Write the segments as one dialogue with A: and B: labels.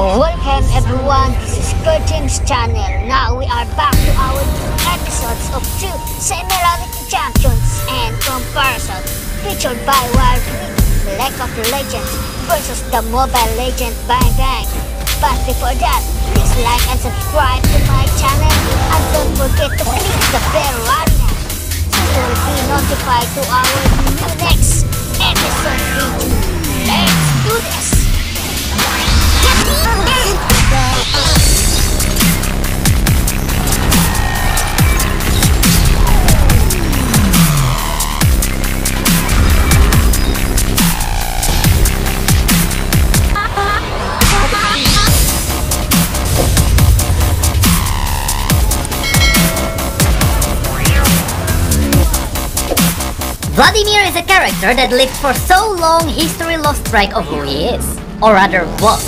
A: Welcome everyone, this is Kerjims channel. Now we are back to our episodes of two similarity champions and comparison featured by Wild Rift, League of Legends versus the Mobile Legend Bang Bang. But before that, please like and subscribe to my channel and don't forget to click the bell now so you'll be notified to our new next episode video. Let's do this!
B: Vladimir is a character that lived for so long history lost track of who he is. Or rather, was.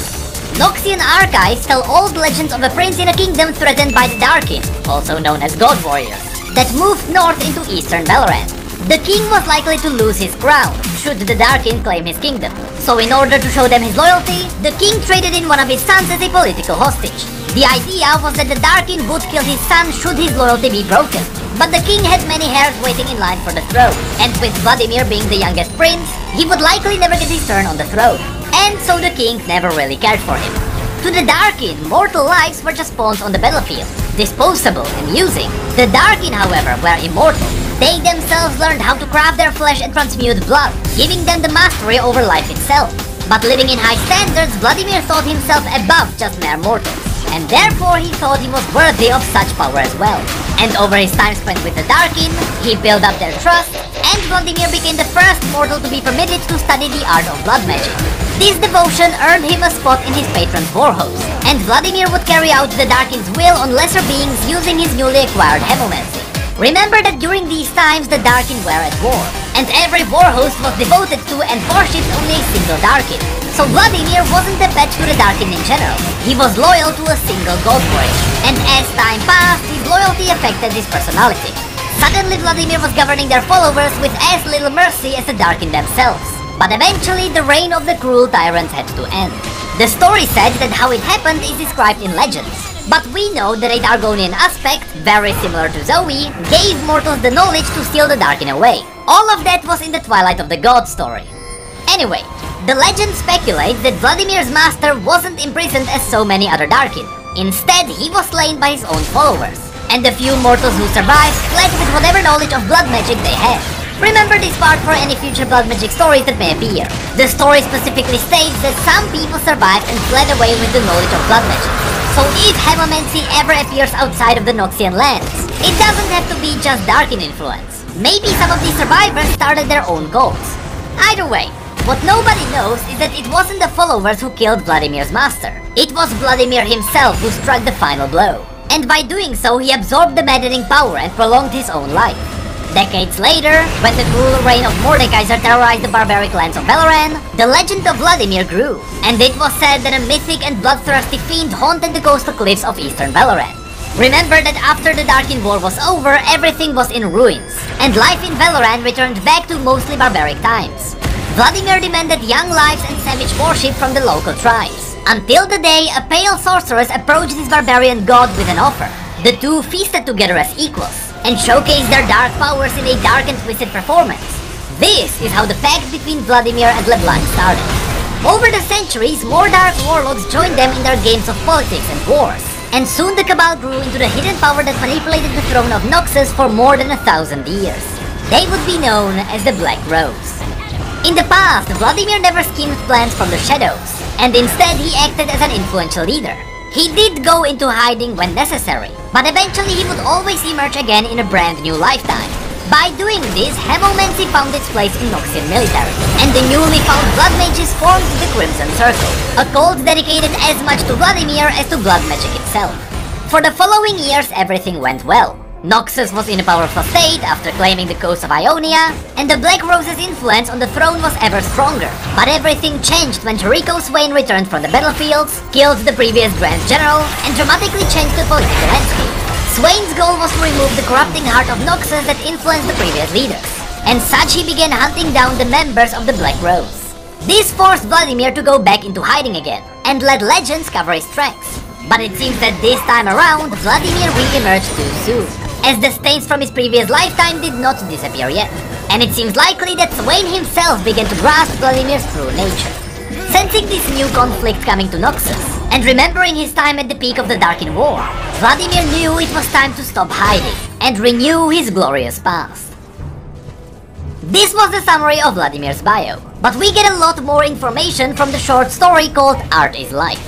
B: Noxian archives tell old legends of a prince in a kingdom threatened by the Darkin, also known as God Warriors, that moved north into eastern Valoran. The king was likely to lose his crown, should the Darkin claim his kingdom. So in order to show them his loyalty, the king traded in one of his sons as a political hostage. The idea was that the Darkin would kill his son should his loyalty be broken. But the king had many heirs waiting in line for the throne, and with Vladimir being the youngest prince, he would likely never get his turn on the throne. And so the king never really cared for him. To the Darkin, mortal lives were just pawns on the battlefield, disposable, amusing. The Darkin, however, were immortal. They themselves learned how to craft their flesh and transmute blood, giving them the mastery over life itself. But living in high standards, Vladimir thought himself above just mere mortals and therefore he thought he was worthy of such power as well. And over his time spent with the Darkin, he built up their trust, and Vladimir became the first mortal to be permitted to study the art of blood magic. This devotion earned him a spot in his patron's warhost, and Vladimir would carry out the Darkin's will on lesser beings using his newly acquired hemomancy. Remember that during these times the Darkin were at war, and every warhost was devoted to and worshipped only a single Darkin. So Vladimir wasn't a to the Darkin in general. He was loyal to a single god warrior, and as time passed, his loyalty affected his personality. Suddenly Vladimir was governing their followers with as little mercy as the Darkin themselves. But eventually the reign of the cruel tyrants had to end. The story said that how it happened is described in legends. But we know that a Targonian aspect, very similar to Zoe, gave mortals the knowledge to steal the Darkin away. All of that was in the Twilight of the God story. Anyway, the legend speculates that Vladimir's master wasn't imprisoned as so many other Darkin. Instead, he was slain by his own followers. And the few mortals who survived fled with whatever knowledge of blood magic they had. Remember this part for any future blood magic stories that may appear. The story specifically states that some people survived and fled away with the knowledge of blood magic. So if Hemomancy ever appears outside of the Noxian lands, it doesn't have to be just Darkin influence. Maybe some of these survivors started their own cults. Either way, what nobody knows is that it wasn't the followers who killed Vladimir's master. It was Vladimir himself who struck the final blow. And by doing so, he absorbed the maddening power and prolonged his own life. Decades later, when the cruel reign of Mordekaiser terrorized the barbaric lands of Valoran, the legend of Vladimir grew, and it was said that a mythic and bloodthirsty fiend haunted the coastal cliffs of eastern Valoran. Remember that after the Darkin War was over, everything was in ruins, and life in Valoran returned back to mostly barbaric times. Vladimir demanded young lives and savage worship from the local tribes. Until the day a pale sorceress approached this barbarian god with an offer. The two feasted together as equals, and showcased their dark powers in a dark and twisted performance. This is how the pact between Vladimir and LeBlanc started. Over the centuries, more dark warlords joined them in their games of politics and wars. And soon the Cabal grew into the hidden power that manipulated the throne of Noxus for more than a thousand years. They would be known as the Black Rose. In the past, Vladimir never schemed plans from the shadows, and instead he acted as an influential leader. He did go into hiding when necessary, but eventually he would always emerge again in a brand new lifetime. By doing this, Hemomancy found its place in Noxian military, and the newly found Blood Mages formed the Crimson Circle, a cult dedicated as much to Vladimir as to blood magic itself. For the following years, everything went well. Noxus was in a powerful state after claiming the coast of Ionia, and the Black Rose's influence on the throne was ever stronger. But everything changed when Jericho Swain returned from the battlefields, killed the previous Grand General, and dramatically changed the political landscape. Swain's goal was to remove the corrupting heart of Noxus that influenced the previous leaders, and such he began hunting down the members of the Black Rose. This forced Vladimir to go back into hiding again, and let legends cover his tracks. But it seems that this time around, Vladimir re-emerged too soon, as the stains from his previous lifetime did not disappear yet. And it seems likely that Swain himself began to grasp Vladimir's true nature. Sensing this new conflict coming to Noxus, and remembering his time at the peak of the Darkin War, Vladimir knew it was time to stop hiding and renew his glorious past. This was the summary of Vladimir's bio, but we get a lot more information from the short story called Art is Life.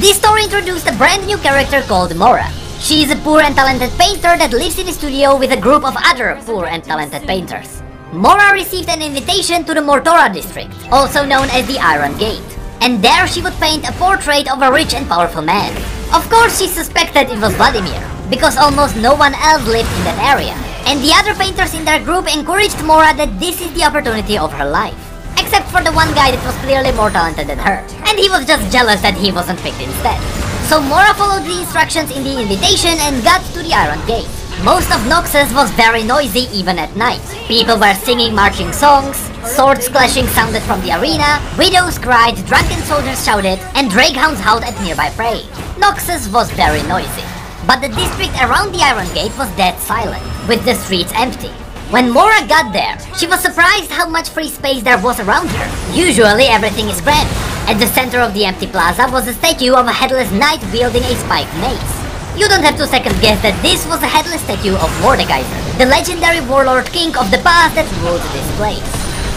B: This story introduced a brand new character called Mora. She is a poor and talented painter that lives in a studio with a group of other poor and talented painters. Mora received an invitation to the Mortora district, also known as the Iron Gate, and there she would paint a portrait of a rich and powerful man. Of course she suspected it was Vladimir, because almost no one else lived in that area, and the other painters in their group encouraged Mora that this is the opportunity of her life. Except for the one guy that was clearly more talented than her, and he was just jealous that he wasn't picked instead. So Mora followed the instructions in the invitation and got to the Iron Gate. Most of Noxus was very noisy even at night. People were singing marching songs, swords clashing sounded from the arena, widows cried, drunken soldiers shouted, and drakehounds howled at nearby prey. Noxus was very noisy. But the district around the Iron Gate was dead silent, with the streets empty. When Mora got there, she was surprised how much free space there was around her. Usually everything is cramped. At the center of the empty plaza was a statue of a headless knight wielding a spiked mace. You don't have to second guess that this was a headless statue of Mordekaiser, the legendary warlord king of the past that ruled this place.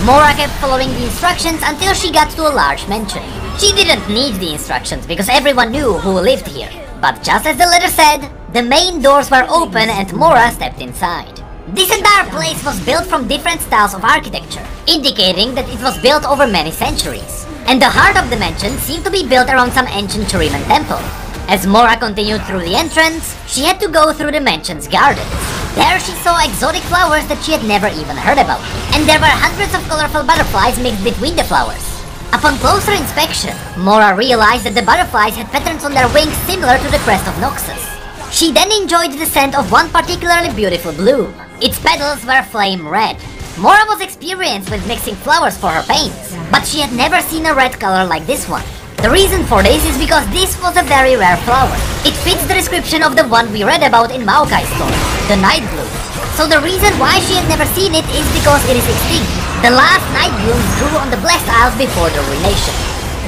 B: Mora kept following the instructions until she got to a large mansion. She didn't need the instructions because everyone knew who lived here. But just as the letter said, the main doors were open and Mora stepped inside. This entire place was built from different styles of architecture, indicating that it was built over many centuries. And the heart of the mansion seemed to be built around some ancient Shuriman temple, as Mora continued through the entrance, she had to go through the mansion's gardens. There she saw exotic flowers that she had never even heard about, and there were hundreds of colorful butterflies mixed between the flowers. Upon closer inspection, Mora realized that the butterflies had patterns on their wings similar to the crest of Noxus. She then enjoyed the scent of one particularly beautiful bloom. Its petals were flame red. Mora was experienced with mixing flowers for her paints, but she had never seen a red color like this one. The reason for this is because this was a very rare flower. It fits the description of the one we read about in Maokai's story, the night bloom. So the reason why she had never seen it is because it is extinct. The last night blooms grew on the Blessed Isles before the ruination.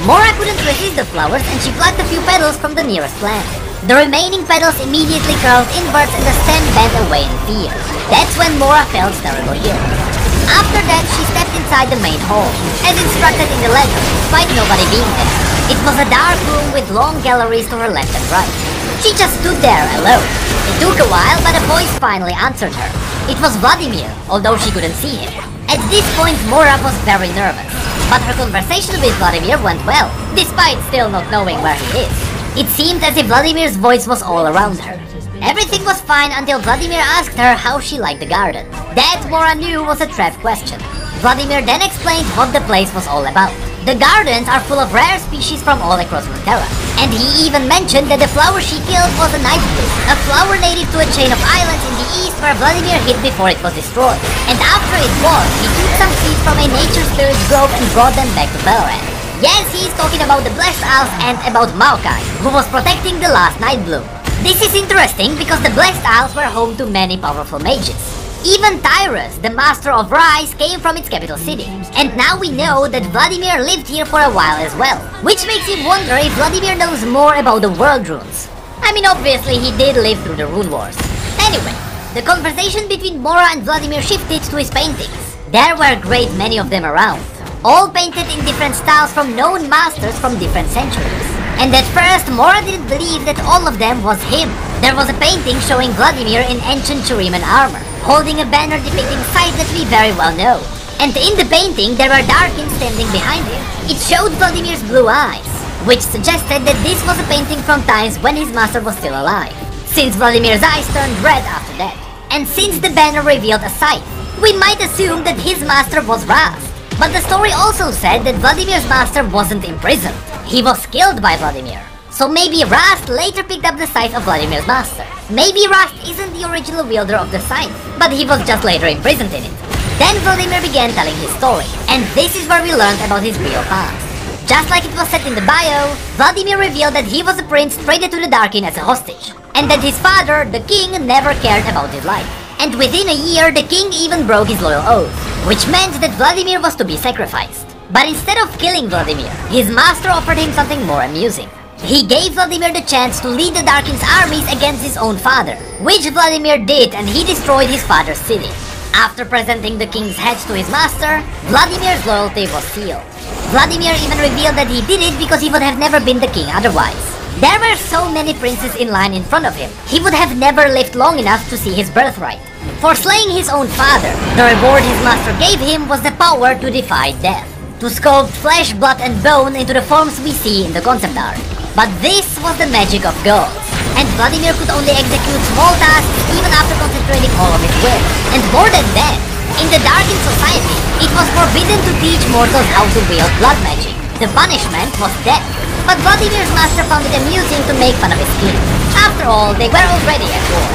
B: Mora couldn't resist the flowers and she plucked a few petals from the nearest plant. The remaining petals immediately curled inwards and the stem bent away in fear. That's when Mora felt terrible here. After that, she stepped inside the main hall, as instructed in the letter, despite nobody being there. It was a dark room with long galleries to her left and right. She just stood there alone. It took a while, but a voice finally answered her. It was Vladimir, although she couldn't see him. At this point, Mora was very nervous. But her conversation with Vladimir went well, despite still not knowing where he is. It seemed as if Vladimir's voice was all around her. Everything was fine until Vladimir asked her how she liked the garden. That Mora knew was a trap question. Vladimir then explained what the place was all about. The gardens are full of rare species from all across Runeterra. And he even mentioned that the flower she killed was a night bloom, a flower native to a chain of islands in the east where Vladimir hid before it was destroyed. And after it was, he took some seeds from a nature spirit's grove and brought them back to Valoran. Yes, he is talking about the Blessed Isles and about Maokai, who was protecting the last night bloom. This is interesting because the Blessed Isles were home to many powerful mages. Even Tyrus, the master of Ryze, came from its capital city. And now we know that Vladimir lived here for a while as well. Which makes you wonder if Vladimir knows more about the world runes. I mean, obviously he did live through the rune wars. Anyway, the conversation between Mora and Vladimir shifted to his paintings. There were a great many of them around, all painted in different styles from known masters from different centuries. And at first, Mora didn't believe that all of them was him. There was a painting showing Vladimir in ancient Shuriman armor holding a banner depicting sites that we very well know. And in the painting, there were Darkins standing behind him. It showed Vladimir's blue eyes, which suggested that this was a painting from times when his master was still alive, since Vladimir's eyes turned red after that. And since the banner revealed a scythe, we might assume that his master was Rhaast. But the story also said that Vladimir's master wasn't imprisoned. He was killed by Vladimir. So maybe Rhaast later picked up the scythe of Vladimir's master. Maybe Rhaast isn't the original wielder of the scythe, but he was just later imprisoned in it. Then Vladimir began telling his story, and this is where we learned about his real past. Just like it was said in the bio, Vladimir revealed that he was a prince traded to the Darkin as a hostage, and that his father, the king, never cared about his life. And within a year, the king even broke his loyal oath, which meant that Vladimir was to be sacrificed. But instead of killing Vladimir, his master offered him something more amusing. He gave Vladimir the chance to lead the Darkin's armies against his own father, which Vladimir did and he destroyed his father's city. After presenting the king's head to his master, Vladimir's loyalty was sealed. Vladimir even revealed that he did it because he would have never been the king otherwise. There were so many princes in line in front of him, he would have never lived long enough to see his birthright. For slaying his own father, the reward his master gave him was the power to defy death, to sculpt flesh, blood and bone into the forms we see in the concept art. But this was the magic of gods, and Vladimir could only execute small tasks even after concentrating all of his will. And more than that, in the Darkin society, it was forbidden to teach mortals how to wield blood magic. The punishment was death. But Vladimir's master found it amusing to make fun of his king. After all, they were already at war.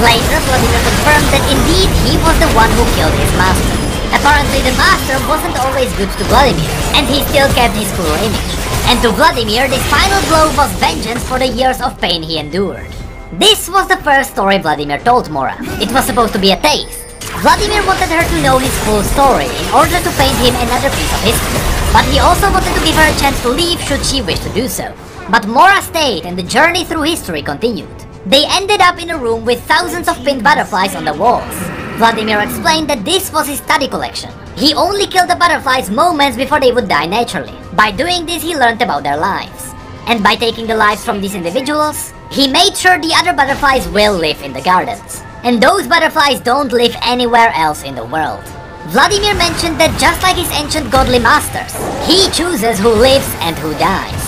B: Later, Vladimir confirmed that indeed he was the one who killed his master. Apparently the master wasn't always good to Vladimir, and he still kept his cruel image. And to Vladimir, this final blow was vengeance for the years of pain he endured. This was the first story Vladimir told Mora. It was supposed to be a taste. Vladimir wanted her to know his full story in order to paint him another piece of history. But he also wanted to give her a chance to leave should she wish to do so. But Mora stayed and the journey through history continued. They ended up in a room with thousands of pinned butterflies on the walls. Vladimir explained that this was his study collection. He only killed the butterflies moments before they would die naturally. By doing this, he learned about their lives. And by taking the lives from these individuals, he made sure the other butterflies will live in the gardens. And those butterflies don't live anywhere else in the world. Vladimir mentioned that just like his ancient godly masters, he chooses who lives and who dies.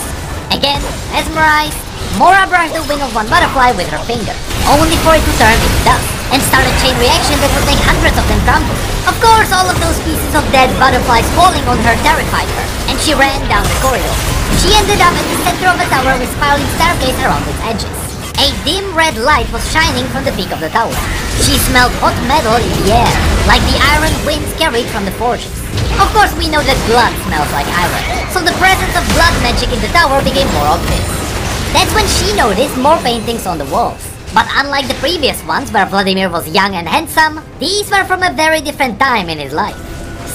B: Again, mesmerized, Mora brushed the wing of one butterfly with her finger, only for it to turn into dust and start a chain reaction that would make hundreds of them crumble. Of course, all of those pieces of dead butterflies falling on her terrified her, and she ran down the corridor. She ended up at the center of a tower with spiraling staircase around its edges. A dim red light was shining from the peak of the tower. She smelled hot metal in the air, like the iron winds carried from the forges. Of course, we know that blood smells like iron, so the presence of blood magic in the tower became more obvious. That's when she noticed more paintings on the walls. But unlike the previous ones where Vladimir was young and handsome, these were from a very different time in his life.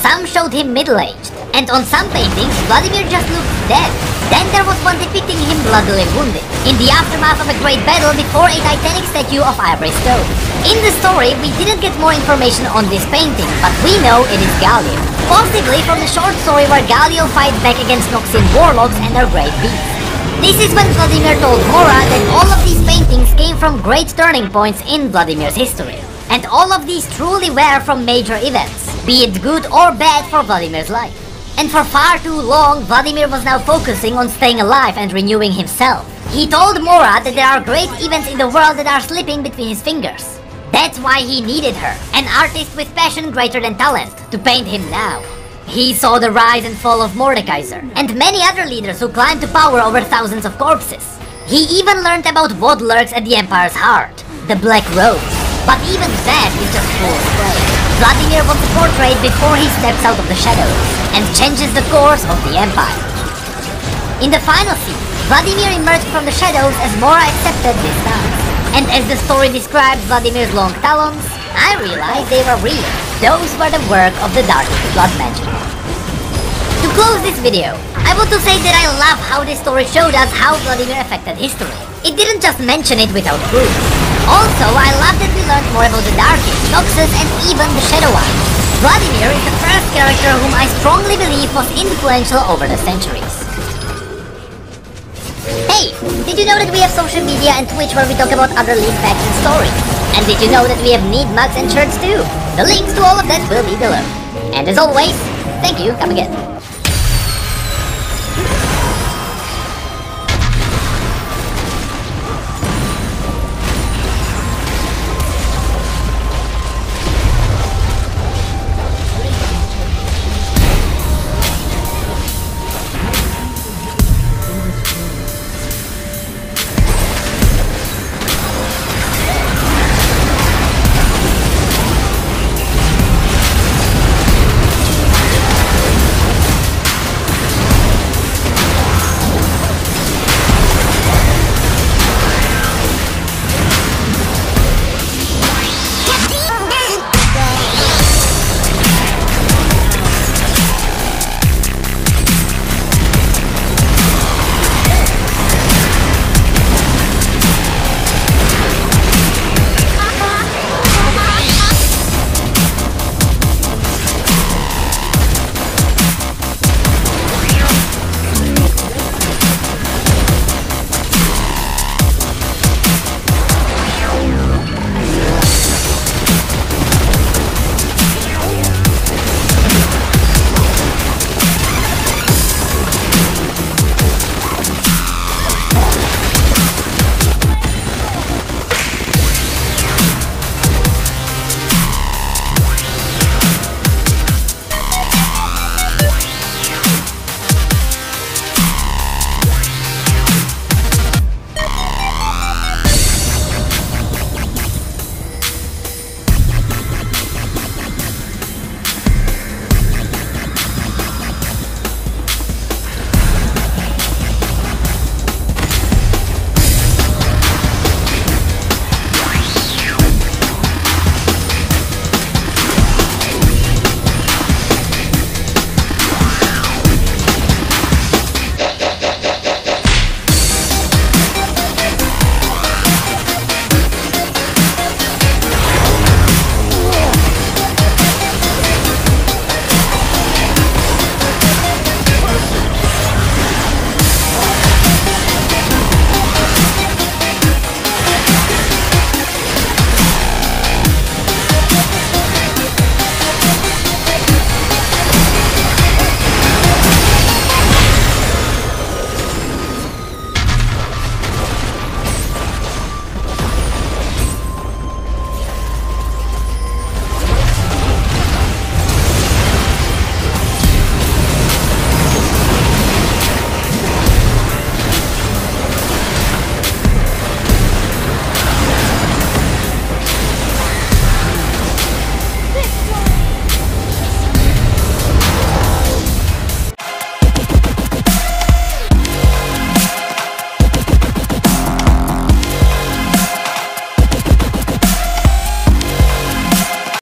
B: Some showed him middle-aged, and on some paintings, Vladimir just looked dead. Then there was one depicting him bloodily wounded, in the aftermath of a great battle before a titanic statue of ivory stone. In the story, we didn't get more information on this painting, but we know it is Galio. Possibly from the short story where Galio fights back against Noxian warlocks and their great beasts. This is when Vladimir told Mora that all of these paintings came from great turning points in Vladimir's history. And all of these truly were from major events, be it good or bad for Vladimir's life. And for far too long, Vladimir was now focusing on staying alive and renewing himself. He told Mora that there are great events in the world that are slipping between his fingers. That's why he needed her, an artist with passion greater than talent, to paint him now. He saw the rise and fall of Mordekaiser, and many other leaders who climbed to power over thousands of corpses. He even learned about what lurks at the Empire's heart, the Black Rose. But even that is just full spray. Vladimir wants a portrait before he steps out of the shadows, and changes the course of the Empire. In the final scene, Vladimir emerged from the shadows as Mora accepted this task. And as the story describes Vladimir's long talons, I realized they were real. Those were the work of the Dark blood magic. To close this video, I want to say that I love how this story showed us how Vladimir affected history. It didn't just mention it without proof. Also, I love that we learned more about the Darkin, Noxus, and even the Shadow One. Vladimir is the first character whom I strongly believe was influential over the centuries. Hey, did you know that we have social media and Twitch where we talk about other League facts stories? And did you know that we have neat mugs and shirts too? The links to all of that will be below. And as always, thank you, come again.